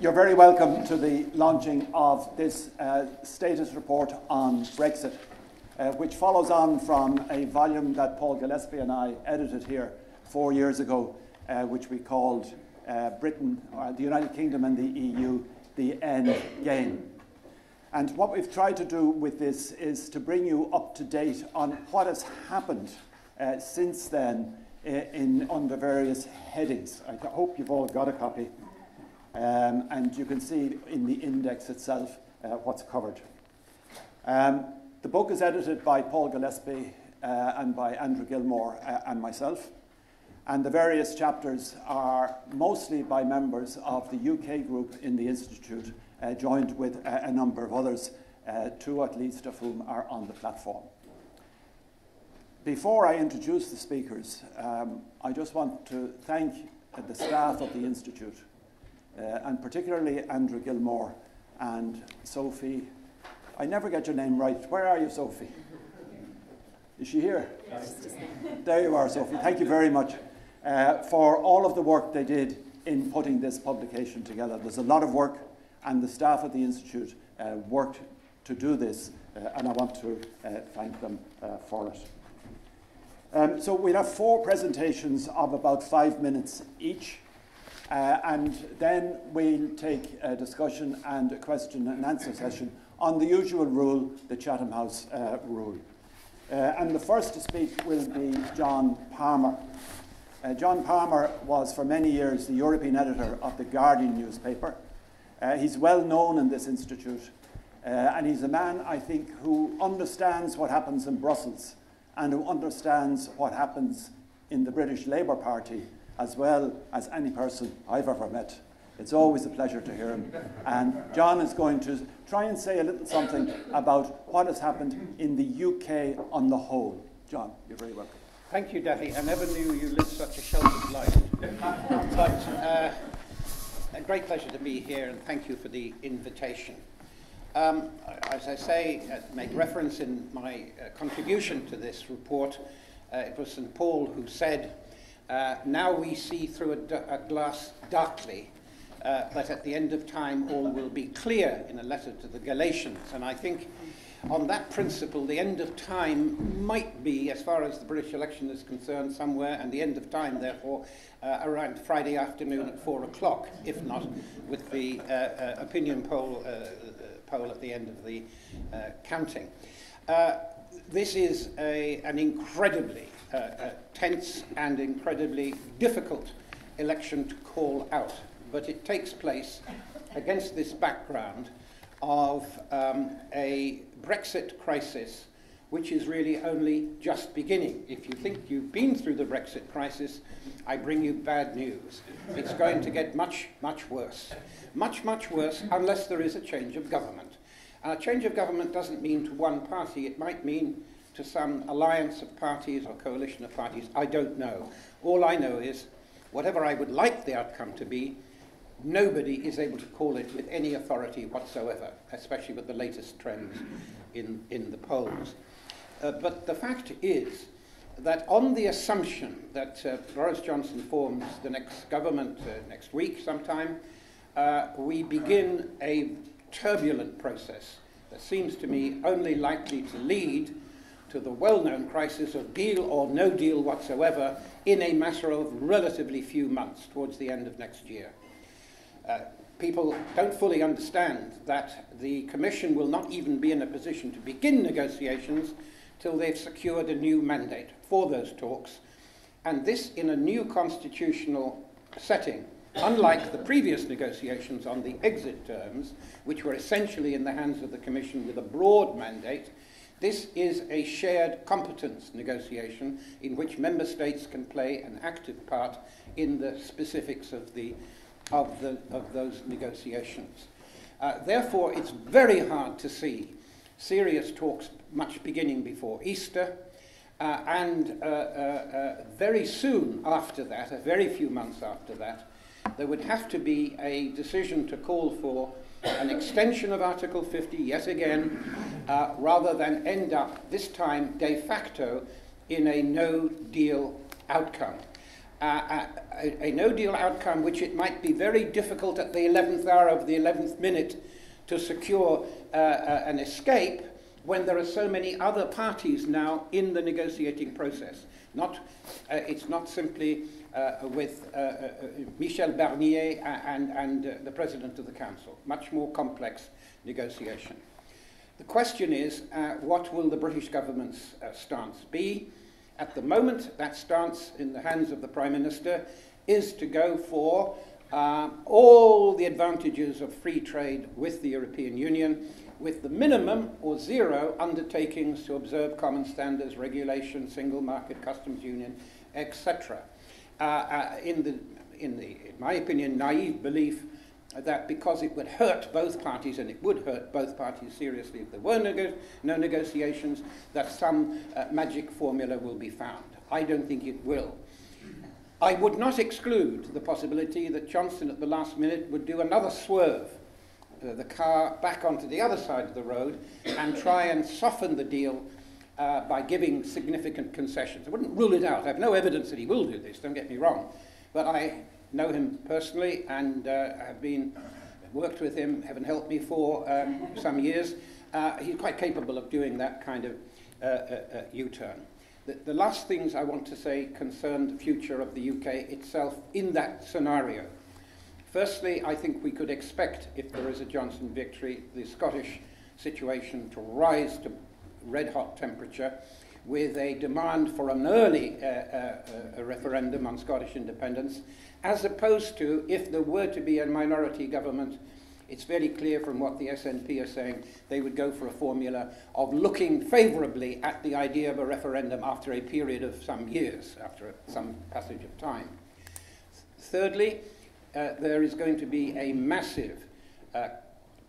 you're very welcome to the launching of this uh, status report on Brexit, uh, which follows on from a volume that Paul Gillespie and I edited here four years ago, uh, which we called uh, Britain, uh, the United Kingdom and the EU, the End Game. And what we've tried to do with this is to bring you up to date on what has happened uh, since then in, under various headings. I hope you've all got a copy. Um, and you can see in the index itself uh, what's covered. Um, the book is edited by Paul Gillespie uh, and by Andrew Gilmore uh, and myself. And the various chapters are mostly by members of the UK group in the Institute, uh, joined with a, a, number of others, uh, two at least of whom are on the platform. Before I introduce the speakers, um, I just want to thank the staff of the Institute uh, and particularly Andrew Gilmore and Sophie. I never get your name right. Where are you, Sophie? Is she here? There you are, Sophie. Thank you very much uh, for all of the work they did in putting this publication together. There's a lot of work, and the staff at the Institute uh, worked to do this, uh, and I want to uh, thank them uh, for it. Um, so we'll have four presentations of about five minutes each. Uh, and then we'll take a discussion and a question and answer session on the usual rule, the Chatham House uh, rule. Uh, and the first to speak will be John Palmer. Uh, John Palmer was for many years the European editor of the Guardian newspaper. Uh, he's well known in this institute, uh, and he's a man, I think, who understands what happens in Brussels and who understands what happens in the British Labour Party as well as any person I've ever met. It's always a pleasure to hear him. And John is going to try and say a little something about what has happened in the UK on the whole. John, you're very welcome. Thank you, Dáithí. I never knew you lived such a sheltered life. but uh, a great pleasure to be here, and thank you for the invitation. Um, as I say, uh, make reference in my uh, contribution to this report, uh, it was St. Paul who said, Uh, now we see through a, a glass darkly, uh, but at the end of time all will be clear in a letter to the Galatians. And I think on that principle, the end of time might be, as far as the British election is concerned, somewhere, and the end of time, therefore, uh, around Friday afternoon at four o'clock, if not with the uh, uh, opinion poll, uh, uh poll at the end of the uh, counting. Uh, this is a, an incredibly uh, uh, tense and incredibly difficult election to call out. But it takes place against this background of um, a Brexit crisis which is really only just beginning. If you think you've been through the Brexit crisis, I bring you bad news. It's going to get much, much worse. Much, much worse unless there is a change of government. A change of government doesn't mean to one party, it might mean to some alliance of parties or coalition of parties, I don't know. All I know is, whatever I would like the outcome to be, nobody is able to call it with any authority whatsoever, especially with the latest trends in, in the polls. Uh, but the fact is that on the assumption that uh, Boris Johnson forms the next government uh, next week sometime, uh, we begin a turbulent process that seems to me only likely to lead to the well-known crisis of deal or no deal whatsoever in a matter of relatively few months towards the end of next year. Uh, people don't fully understand that the Commission will not even be in a position to begin negotiations till they've secured a new mandate for those talks, and this in a new constitutional setting, unlike the previous negotiations on the exit terms, which were essentially in the hands of the Commission with a broad mandate, this is a shared competence negotiation in which member states can play an active part in the specifics of, the, of, the, of those negotiations. Uh, therefore, it's very hard to see serious talks much beginning before Easter, uh, and uh, uh, uh very soon after that, a very few months after that, there would have to be a decision to call for an extension of Article 50 yet again, uh, rather than end up, this time de facto, in a no deal outcome. uh, a, a no deal outcome which it might be very difficult at the 11th hour of the 11th minute to secure uh, uh, an escape when there are so many other parties now in the negotiating process. Not, uh, it's not simply uh, with uh, uh, Michel Barnier and, and uh, the President of the Council. Much more complex negotiation. The question is, uh, what will the British government's uh, stance be? At the moment, that stance in the hands of the Prime Minister is to go for uh, all the advantages of free trade with the European Union, with the minimum or zero undertakings to observe common standards, regulation, single market, customs union, etc. Uh, uh, in, the, in, the, in my opinion, naive belief that because it would hurt both parties, and it would hurt both parties seriously if there were nego no negotiations, that some uh, magic formula will be found. I don't think it will. I would not exclude the possibility that Johnson at the last minute would do another swerve, uh, the car back onto the other side of the road, and try and soften the deal uh, by giving significant concessions. I wouldn't rule it out. I have no evidence that he will do this, don't get me wrong. But I know him personally and uh, have been worked with him, heaven help me, for um, some years. Uh, he's quite capable of doing that kind of uh, uh, uh, U-turn. The, the last things I want to say concern the future of the UK itself in that scenario. Firstly, I think we could expect, if there is a Johnson victory, the Scottish situation to rise to red-hot temperature with a demand for an early uh, uh, referendum on Scottish independence, as opposed to if there were to be a minority government, it's very clear from what the SNP are saying, they would go for a formula of looking favourably at the idea of a referendum after a period of some years, after some passage of time. Thirdly, uh, there is going to be a massive uh,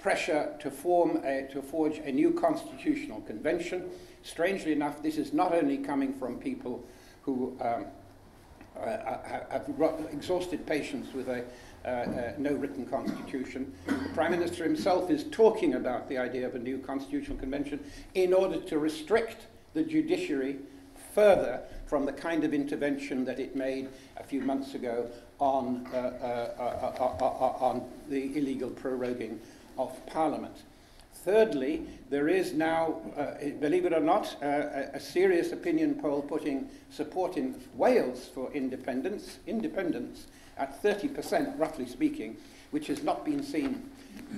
pressure to, form a, to forge a new constitutional convention. Strangely enough, this is not only coming from people who um, uh, uh have exhausted patience with a uh, uh, no written constitution. The Prime Minister himself is talking about the idea of a new constitutional convention in order to restrict the judiciary further from the kind of intervention that it made a few months ago on, uh, uh, uh, uh on the illegal proroguing of Parliament. Thirdly, there is now, uh, believe it or not, uh, a, serious opinion poll putting support in Wales for independence, independence at 30%, roughly speaking, which has not been seen,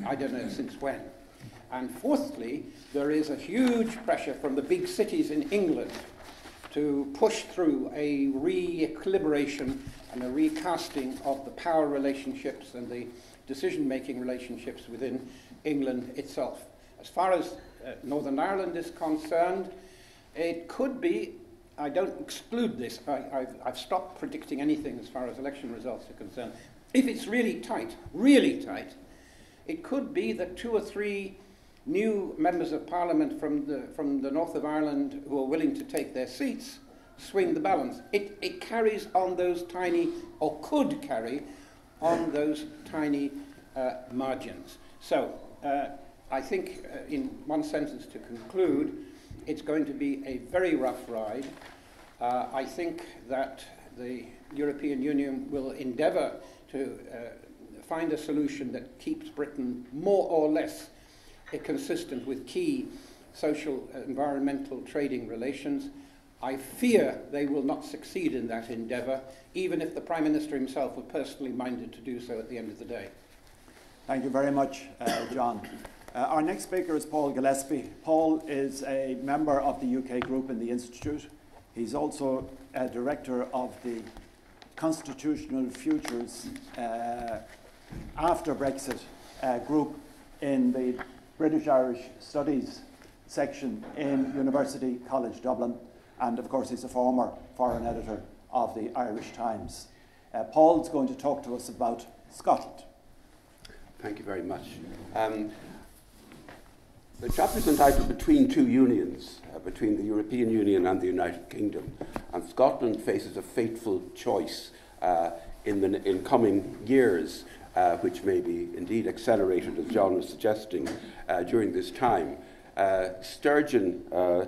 I don't know since when. And fourthly, there is a huge pressure from the big cities in England to push through a re-equilibration and a recasting of the power relationships and the decision-making relationships within England itself. As far as uh, Northern Ireland is concerned, it could be, I don't exclude this, I, have stopped predicting anything as far as election results are concerned. If it's really tight, really tight, it could be that two or three new members of parliament from the, from the north of Ireland who are willing to take their seats swing the balance. It, it carries on those tiny, or could carry on those tiny uh, margins. So uh, I think, uh, in one sentence to conclude, it's going to be a very rough ride. Uh, I think that the European Union will endeavour to uh, find a solution that keeps Britain more or less consistent with key social, uh, environmental, trading relations. I fear they will not succeed in that endeavour, even if the Prime Minister himself were personally minded to do so at the end of the day. Thank you very much, uh, John. Uh, our next speaker is Paul Gillespie. Paul is a member of the UK group in the Institute. He's also a director of the Constitutional Futures uh, after Brexit uh, group in the British Irish Studies section in University College Dublin. And of course, he's a former foreign editor of the Irish Times. Uh, Paul's going to talk to us about Scotland. Thank you very much. Um, the chapter is entitled Between Two Unions, uh, between the European Union and the United Kingdom. And Scotland faces a fateful choice uh, in, the, in coming years, uh, which may be indeed accelerated, as John was suggesting, uh, during this time. Uh, Sturgeon uh,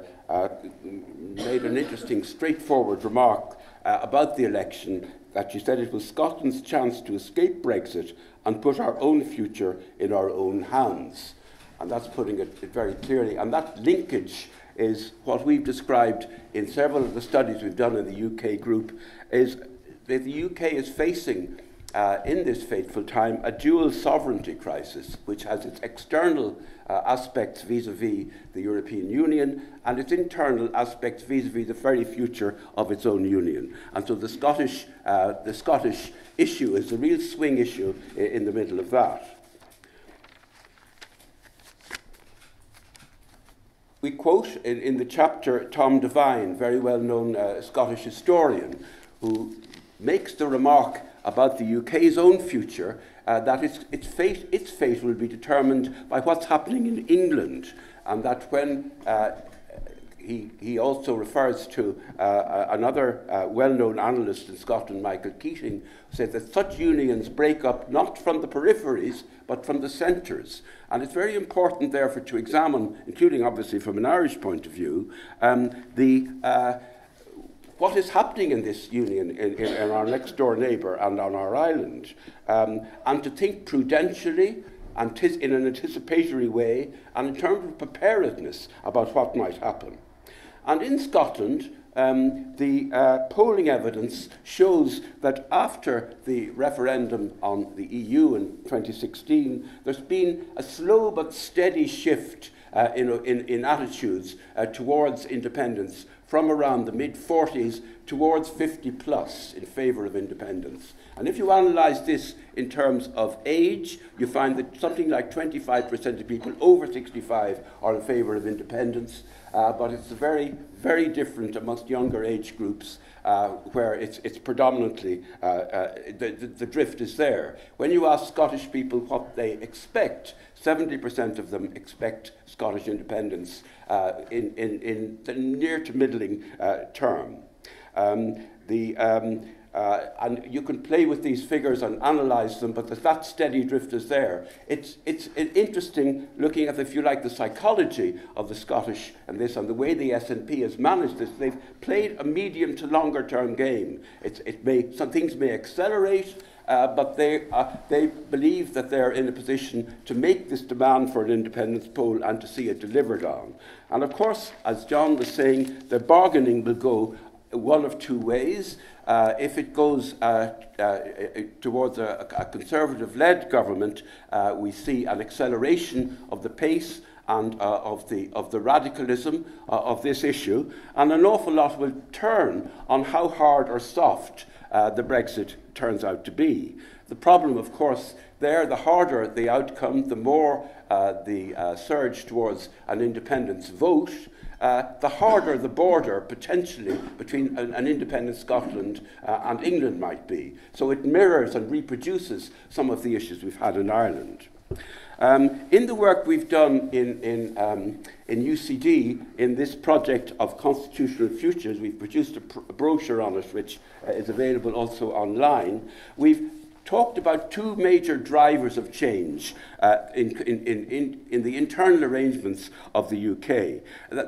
made an interesting, straightforward remark about the election that she said it was Scotland's chance to escape Brexit and put our own future in our own hands. And that's putting it, it very clearly. And that linkage is what we've described in several of the studies we've done in the UK group, is that the UK is facing uh, in this fateful time a dual sovereignty crisis, which has its external uh, aspects vis-à-vis the European Union and its internal aspects vis-à-vis the very future of its own union. And so the Scottish, uh, the Scottish issue is a real swing issue in the middle of that. We quote in, in the chapter Tom Devine, very well known uh, Scottish historian, who makes the remark about the UK's own future uh, that its, its, fate, its fate will be determined by what's happening in England, and that when uh, he, he also refers to uh, another uh, well-known analyst in Scotland, Michael Keating, who says that such unions break up not from the peripheries, but from the centres. And it's very important, therefore, to examine, including obviously from an Irish point of view, um, the uh, what is happening in this union, in, in, in our next door neighbour and on our island, um, and to think prudentially and in an anticipatory way and in terms of preparedness about what might happen. And in Scotland, um, the uh, polling evidence shows that after the referendum on the EU in 2016, there's been a slow but steady shift uh, in, in, in attitudes uh, towards independence from around the mid 40s towards 50 plus in favour of independence. And if you analyse this in terms of age, you find that something like 25% of people over 65 are in favour of independence, uh, but it's very, very different amongst younger age groups uh, where it's, it's predominantly uh, uh, the, the, the drift is there. When you ask Scottish people what they expect, 70% of them expect Scottish independence uh, in, in, in the near to middling uh, term. Um, the, um, uh, and you can play with these figures and analyze them, but that steady drift is there. It's, it's interesting looking at, if you like, the psychology of the Scottish and this, and the way the SNP has managed this. They've played a medium to longer term game. It's, it may, some things may accelerate, uh, but they, uh, they believe that they're in a position to make this demand for an independence poll and to see it delivered on. And of course, as John was saying, the bargaining will go one of two ways. Uh, if it goes uh, uh, towards a, a conservative led government, uh, we see an acceleration of the pace and uh, of, the, of the radicalism uh, of this issue, and an awful lot will turn on how hard or soft the Brexit turns out to be. The problem, of course, there, the harder the outcome, the more uh, the uh, surge towards an independence vote, uh, the harder the border potentially between an, an independent Scotland uh, and England might be. So it mirrors and reproduces some of the issues we've had in Ireland. Um, in the work we've done in, in um, in UCD, in this project of constitutional futures, we've produced a, a brochure on it, which uh, is available also online. We've talked about two major drivers of change uh, in, in, in, in, the internal arrangements of the UK.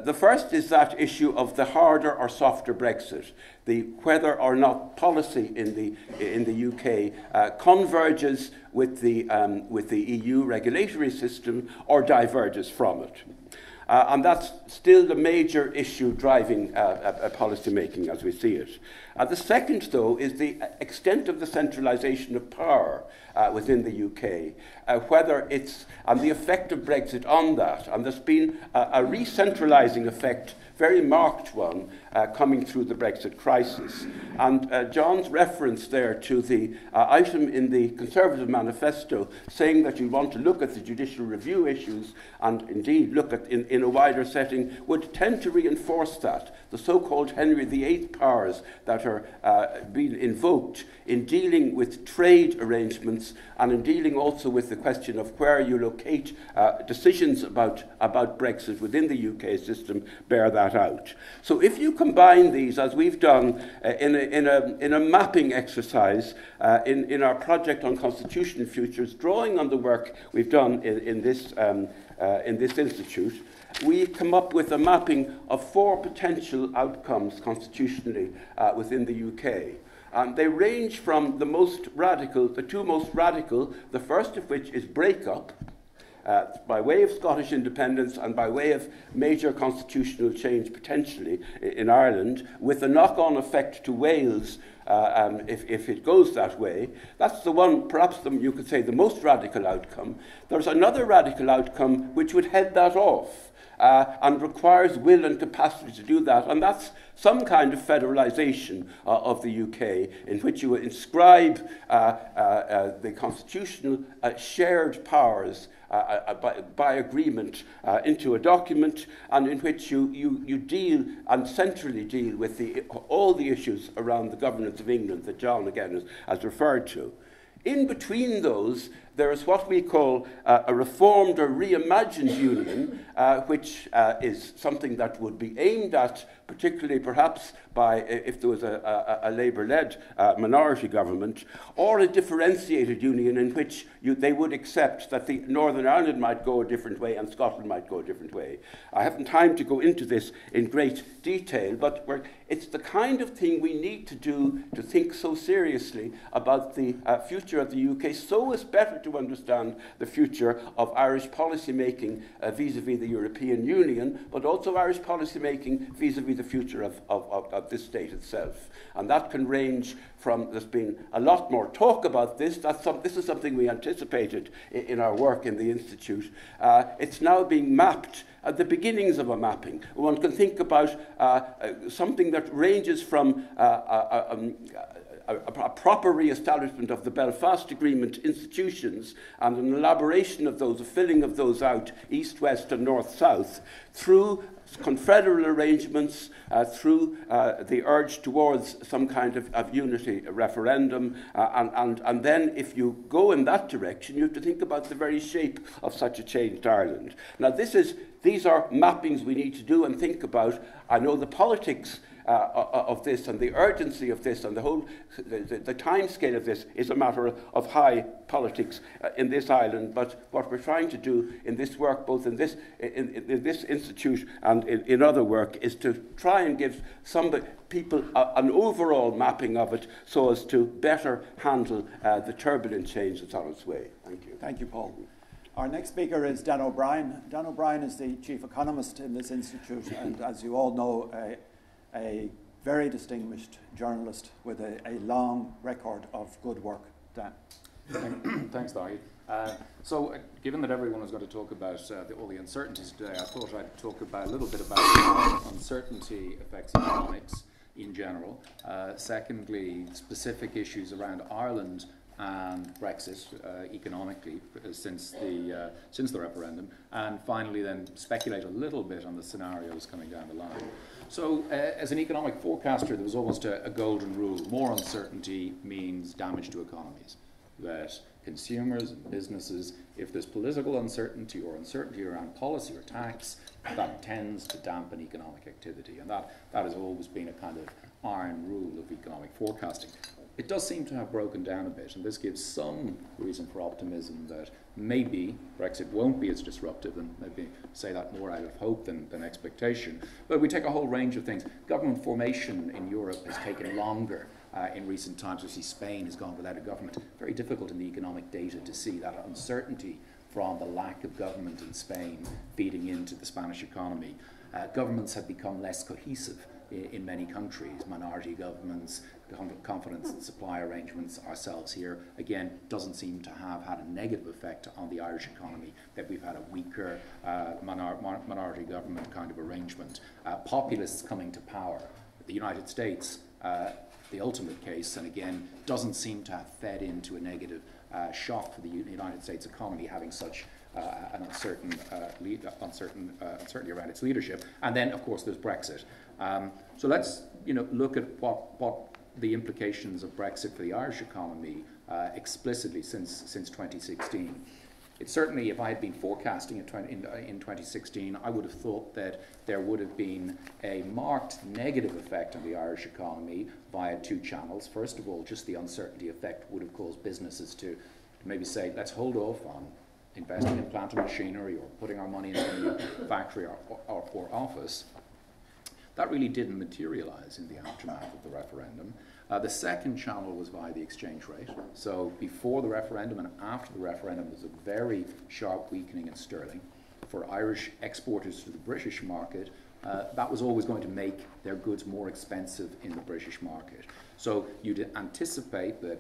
The first is that issue of the harder or softer Brexit, the whether or not policy in the, in the UK uh, converges with the, um, with the EU regulatory system or diverges from it. Uh, and that's still the major issue driving uh, uh, uh, policy making as we see it. Uh, the second, though, is the extent of the centralisation of power uh, within the UK, uh, whether it's, and the effect of Brexit on that. And there's been a, a, a recentralising effect, very marked one, uh, coming through the Brexit crisis. And uh, John's reference there to the uh, item in the Conservative manifesto saying that you want to look at the judicial review issues and indeed look at in, in a wider setting would tend to reinforce that. The so called Henry VIII powers that are uh, being invoked in dealing with trade arrangements and in dealing also with the question of where you locate uh, decisions about, about Brexit within the UK system bear that out. So if you combine these, as we've done uh, in, a, in, a, in a mapping exercise uh, in, in our project on constitution futures, drawing on the work we've done in, in, this, um, uh, in this institute, we've come up with a mapping of four potential outcomes constitutionally uh, within the UK. And they range from the most radical, the two most radical, the first of which is breakup, uh, by way of Scottish independence and by way of major constitutional change potentially in, Ireland, with a knock-on effect to Wales uh, um, if, if it goes that way. That's the one, perhaps the, you could say, the most radical outcome. There's another radical outcome which would head that off uh, and requires will and capacity to do that. And that's some kind of federalisation uh, of the UK in which you inscribe uh, uh, uh the constitutional uh, shared powers uh, by, by, agreement into a document and in which you, you, you deal and centrally deal with the, all the issues around the governance of England that John again has, has referred to. In between those, there is what we call uh, a reformed or reimagined union, uh, which uh, is something that would be aimed at, particularly perhaps by if there was a, a, a Labour-led uh, minority government, or a differentiated union in which you, they would accept that the Northern Ireland might go a different way and Scotland might go a different way. I haven't time to go into this in great detail, but it's the kind of thing we need to do to think so seriously about the uh, future of the UK, so as better to understand the future of Irish policy making uh, vis-a-vis the European Union, but also Irish policy making vis-a-vis the future of, of, of, of this state itself. And that can range from, there's been a lot more talk about this, That's some, this is something we anticipated in, in our work in the Institute. Uh, it's now being mapped at the beginnings of a mapping. One can think about uh, uh, something that ranges from uh, uh um, a, a, proper re-establishment of the Belfast Agreement institutions and an elaboration of those, a filling of those out east, west and north, south through confederal arrangements, uh, through uh, the urge towards some kind of, of unity referendum. Uh, and, and, and then, if you go in that direction, you have to think about the very shape of such a changed Ireland. Now, this is, these are mappings we need to do and think about. I know the politics of this and the urgency of this and the whole the, the, time scale of this is a matter of, high politics uh, in this island. But what we're trying to do in this work, both in this, in, in this institute and in, in other work, is to try and give some people an overall mapping of it so as to better handle uh, the turbulent change that's on its way. Thank you. Thank you, Paul. Our next speaker is Dan O'Brien. Dan O'Brien is the chief economist in this institute, and as you all know, uh, a very distinguished journalist with a, a long record of good work. Dan. Thanks, Dáithí. Uh, so, uh, given that everyone is going to talk about uh, the, all the uncertainties today, I thought I'd talk about a little bit about how uncertainty affects economics in general. Uh, secondly, specific issues around Ireland and Brexit uh, economically uh, since the since the referendum, and finally then speculate a little bit on the scenarios coming down the line. So, uh, as an economic forecaster, there was almost a, a, golden rule: more uncertainty means damage to economies. That consumers and businesses, if there's political uncertainty or uncertainty around policy or tax, that tends to dampen economic activity, and that that has always been a kind of iron rule of economic forecasting it does seem to have broken down a bit, and this gives some reason for optimism that maybe Brexit won't be as disruptive, and maybe say that more out of hope than, than expectation. But we take a whole range of things. Government formation in Europe has taken longer. Uh, in recent times, we see Spain has gone without a government. Very difficult in the economic data to see that uncertainty from the lack of government in Spain feeding into the Spanish economy. Uh, governments have become less cohesive in, in many countries, minority governments, confidence and supply arrangements ourselves here, again, doesn't seem to have had a negative effect on the Irish economy, that we've had a weaker uh, minor minority government kind of arrangement. Uh, populists coming to power. The United States, uh, the ultimate case, and again, doesn't seem to have fed into a negative uh, shock for the United States economy having such uh, an uncertain, uh, lead, uncertain uh, uncertainty around its leadership. And then, of course, there's Brexit. Um, so let's you know, look at what, what the implications of Brexit for the Irish economy uh, explicitly since, since 2016. It certainly, if I had been forecasting in, 20, in, in, 2016, I would have thought that there would have been a marked negative effect on the Irish economy via two channels. First of all, just the uncertainty effect would have caused businesses to, to maybe say, let's hold off on investing in plant and machinery or putting our money into a new factory or, or, or office. That really didn't materialize in the aftermath of the referendum. Uh, the second channel was via the exchange rate. So before the referendum and after the referendum, there was a very sharp weakening in sterling. For Irish exporters to the British market, uh, that was always going to make their goods more expensive in the British market. So you'd anticipate that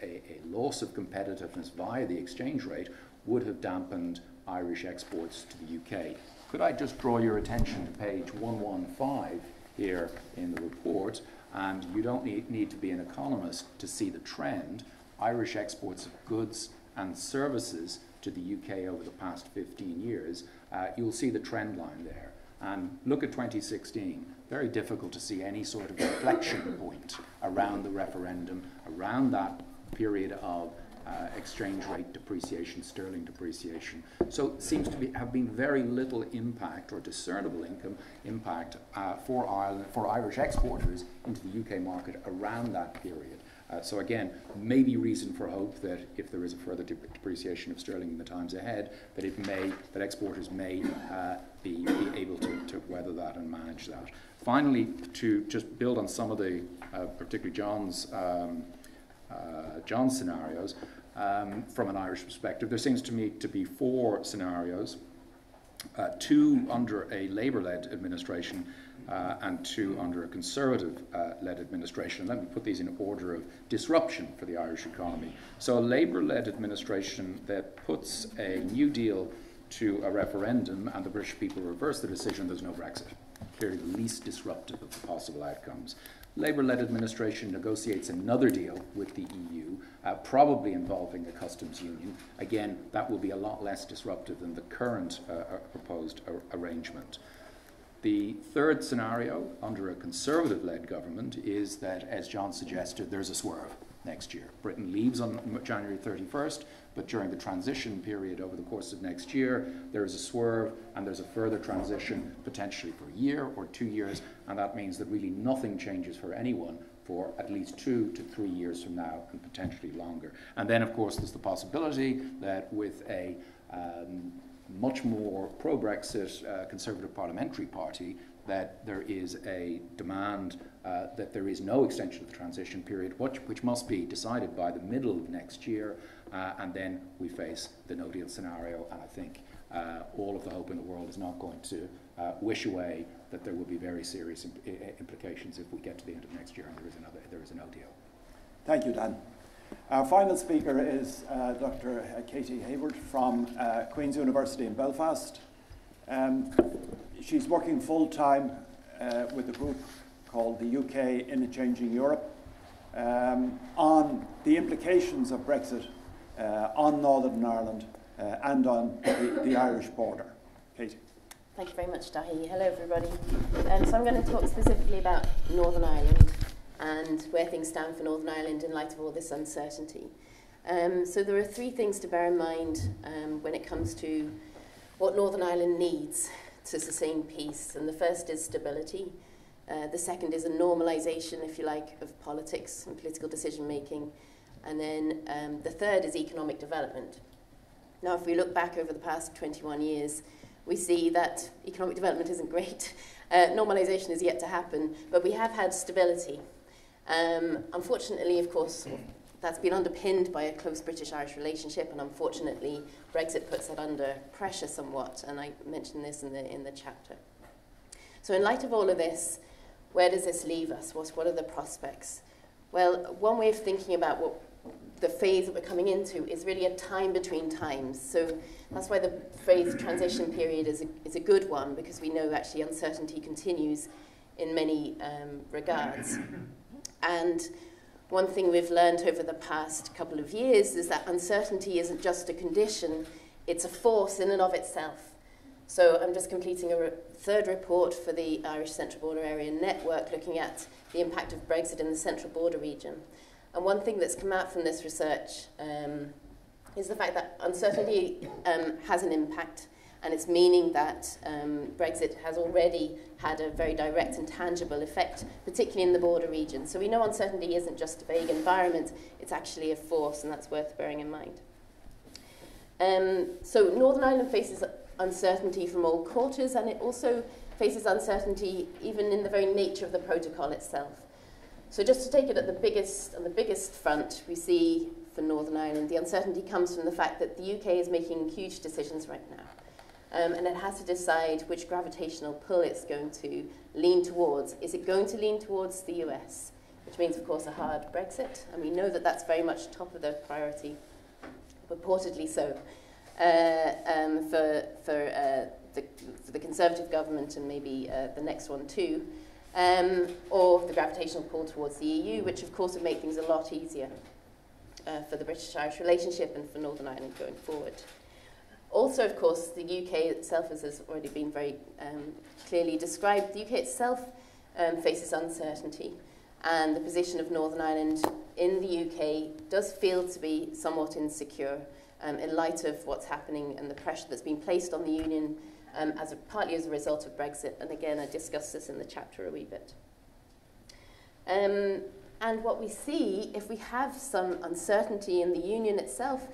a, a loss of competitiveness via the exchange rate would have dampened Irish exports to the UK. Could I just draw your attention to page 115 here in the report? And you don't need, need to be an economist to see the trend. Irish exports of goods and services to the UK over the past 15 years, uh, you'll see the trend line there. And look at 2016. Very difficult to see any sort of inflection point around the referendum, around that period of uh, exchange rate depreciation, sterling depreciation. So it seems to be, have been very little impact or discernible income impact uh, for Ireland, for Irish exporters into the UK market around that period. Uh, so again, maybe reason for hope that if there is a further de depreciation of sterling in the times ahead, that it may, that exporters may uh, be, be, able to, to, weather that and manage that. Finally, to just build on some of the, uh, particularly John's, um, uh, John's scenarios, um, from an Irish perspective, there seems to me to be four scenarios. Uh, two under a Labour-led administration uh, and two under a Conservative-led uh, administration. Let me put these in order of disruption for the Irish economy. So a Labour-led administration that puts a New Deal to a referendum and the British people reverse the decision, there's no Brexit. Clearly the least disruptive of the possible outcomes. Labour-led administration negotiates another deal with the EU, uh, probably involving a customs union. Again, that will be a lot less disruptive than the current uh, uh proposed arrangement. The third scenario under a conservative-led government is that, as John suggested, there's a swerve next year. Britain leaves on January 31st, but during the transition period over the course of next year, there is a swerve and there's a further transition potentially for a year or two years, and that means that really nothing changes for anyone for at least two to three years from now and potentially longer. And then, of course, there's the possibility that with a um, much more pro-Brexit uh, Conservative Parliamentary Party that there is a demand uh, that there is no extension of the transition period, which, which must be decided by the middle of next year, uh, and then we face the no deal scenario. And I think uh, all of the hope in the world is not going to uh, wish away that there will be very serious imp implications if we get to the end of next year and there is, another, there is a no deal. Thank you, Dan. Our final speaker is uh, Dr. Katy Hayward from uh, Queen's University in Belfast. Um, she's working full time uh, with a group called the UK in a Changing Europe um, on the implications of Brexit uh, on Northern Ireland uh, and on the, the, Irish border. Katy. Thank you very much, Dáithí. Hello, everybody. Um, so I'm going to talk specifically about Northern Ireland and where things stand for Northern Ireland in light of all this uncertainty. Um, so there are three things to bear in mind um, when it comes to what Northern Ireland needs to sustain peace. And the first is stability. Uh, the second is a normalisation, if you like, of politics and political decision making. And then um, the third is economic development. Now, if we look back over the past 21 years, we see that economic development isn't great. Uh, normalisation is yet to happen, but we have had stability. Um, unfortunately, of course, that's been underpinned by a close British-Irish relationship, and unfortunately, Brexit puts that under pressure somewhat, and I mentioned this in the, in the chapter. So in light of all of this, where does this leave us? What, what are the prospects? Well, one way of thinking about what the phase that we're coming into is really a time between times. So that's why the phrase transition period is a, is a good one, because we know actually uncertainty continues in many um, regards. And one thing we've learned over the past couple of years is that uncertainty isn't just a condition, it's a force in and of itself. So I'm just completing a re third report for the Irish Central Border Area Network looking at the impact of Brexit in the Central Border region. And one thing that's come out from this research um, is the fact that uncertainty um, has an impact and it's meaning that um, Brexit has already had a very direct and tangible effect, particularly in the border region. So we know uncertainty isn't just a vague environment, it's actually a force, and that's worth bearing in mind. Um, so Northern Ireland faces uncertainty from all quarters, and it also faces uncertainty even in the very nature of the protocol itself. So just to take it at the biggest, on the biggest front, we see for Northern Ireland, the uncertainty comes from the fact that the UK is making huge decisions right now. Um, and it has to decide which gravitational pull it's going to lean towards. Is it going to lean towards the US, which means, of course, a hard Brexit? And we know that that's very much top of the priority, purportedly so, uh, um, for, for, uh, the, for the Conservative government and maybe uh, the next one too, um, or the gravitational pull towards the EU, which, of course, would make things a lot easier uh, for the British-Irish relationship and for Northern Ireland going forward. Also, of course, the UK itself, as has already been very um, clearly described, the UK itself um, faces uncertainty, and the position of Northern Ireland in the UK does feel to be somewhat insecure um, in light of what's happening and the pressure that's been placed on the Union um, as a, partly as a result of Brexit. And again, I discussed this in the chapter a wee bit. Um, and what we see, if we have some uncertainty in the Union itself,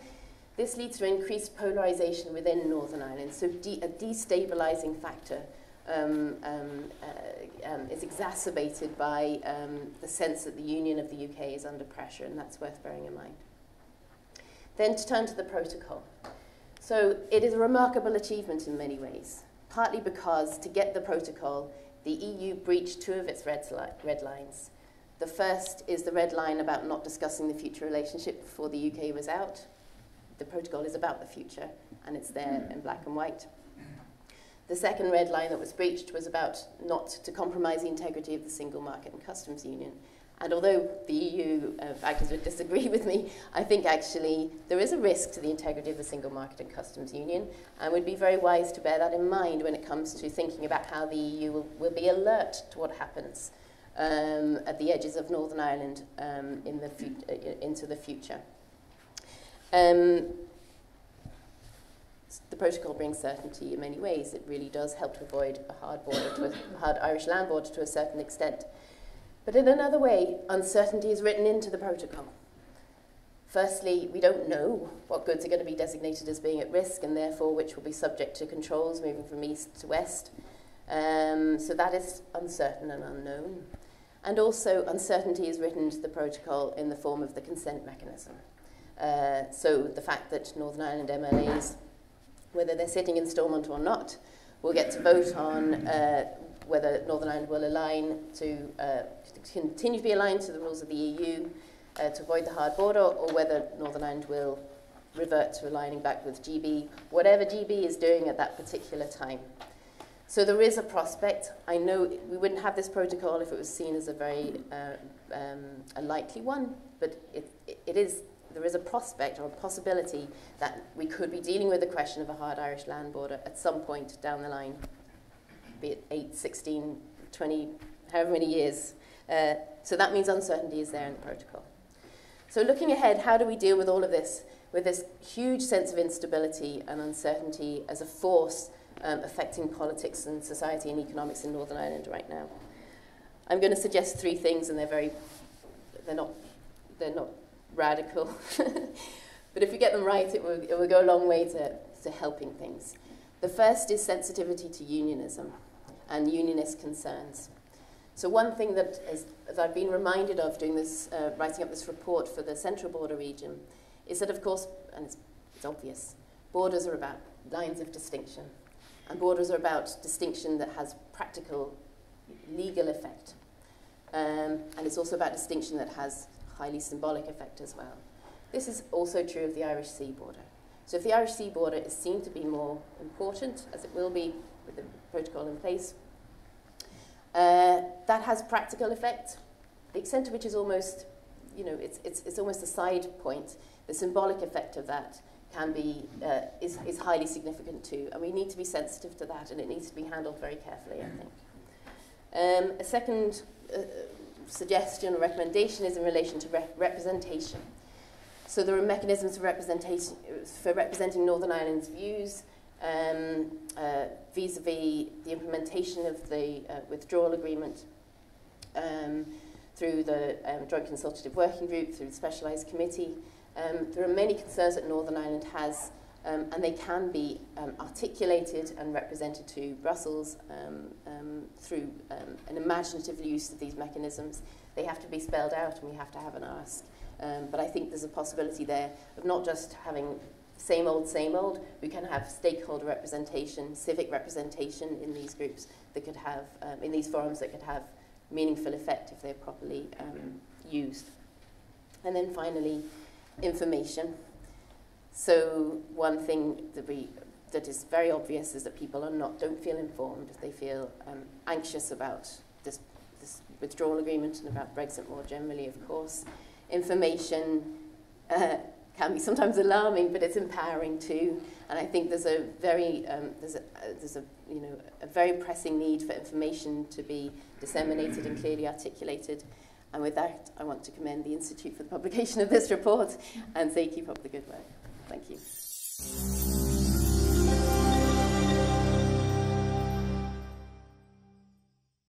this leads to increased polarisation within Northern Ireland, so de a destabilising factor um, um, uh, um, is exacerbated by um, the sense that the union of the UK is under pressure, and that's worth bearing in mind. Then to turn to the protocol. So it is a remarkable achievement in many ways, partly because to get the protocol, the EU breached two of its red, red lines. The first is the red line about not discussing the future relationship before the UK was out, the protocol is about the future, and it's there in black and white. The second red line that was breached was about not to compromise the integrity of the single market and customs union. And although the EU uh, actors would disagree with me, I think actually there is a risk to the integrity of the single market and customs union, and would be very wise to bear that in mind when it comes to thinking about how the EU will, will be alert to what happens um, at the edges of Northern Ireland um, in the uh, into the future. Um, the protocol brings certainty in many ways. It really does help to avoid a hard border, to a hard Irish land border to a certain extent. But in another way, uncertainty is written into the protocol. Firstly, we don't know what goods are going to be designated as being at risk and therefore which will be subject to controls moving from east to west. Um, so that is uncertain and unknown. And also, uncertainty is written into the protocol in the form of the consent mechanism. Uh, so the fact that Northern Ireland MLAs, whether they're sitting in Stormont or not, will get to vote on uh, whether Northern Ireland will align to uh, continue to be aligned to the rules of the EU uh, to avoid the hard border, or whether Northern Ireland will revert to aligning back with GB, whatever GB is doing at that particular time. So there is a prospect. I know we wouldn't have this protocol if it was seen as a very uh, um, a likely one, but it, it, it is there is a prospect or a possibility that we could be dealing with the question of a hard Irish land border at some point down the line, be it 8, 16, 20, however many years. Uh, so that means uncertainty is there in the protocol. So looking ahead, how do we deal with all of this, with this huge sense of instability and uncertainty as a force um, affecting politics and society and economics in Northern Ireland right now? I'm going to suggest three things, and they're very, they're not, they're not radical. but if we get them right, it will, it will go a long way to, to helping things. The first is sensitivity to unionism and unionist concerns. So one thing that, is, as I've been reminded of doing this, uh, writing up this report for the Central Border region, is that of course, and it's, it's obvious, borders are about lines of distinction. And borders are about distinction that has practical legal effect. Um, and it's also about distinction that has highly symbolic effect as well. This is also true of the Irish Sea border. So if the Irish Sea border is seen to be more important, as it will be with the protocol in place, uh, that has practical effect, the extent to which is almost, you know, it's, it's, it's almost a side point. The symbolic effect of that can be, uh, is, is highly significant too. And we need to be sensitive to that and it needs to be handled very carefully, I think. Um, a second uh, suggestion or recommendation is in relation to re representation. So there are mechanisms for, representation, for representing Northern Ireland's views um, uh, vis-a-vis -vis the implementation of the uh, withdrawal agreement um, through the um, Joint Consultative Working Group, through the Specialised Committee. Um, there are many concerns that Northern Ireland has um, and they can be um, articulated and represented to Brussels um, um, through um, an imaginative use of these mechanisms. They have to be spelled out and we have to have an ask. Um, but I think there's a possibility there of not just having same old, same old, we can have stakeholder representation, civic representation in these groups that could have, in these forums that could have meaningful effect if they're properly used. And then finally, information. So one thing that we that is very obvious is that people are not don't feel informed. They feel um, anxious about this, this withdrawal agreement and about Brexit more generally, of course. Information uh, can be sometimes alarming, but it's empowering too. And I think there's a very um, there's a uh, there's a you know a very pressing need for information to be disseminated and clearly articulated. And with that, I want to commend the Institute for the publication of this report and say keep up the good work. Thank you.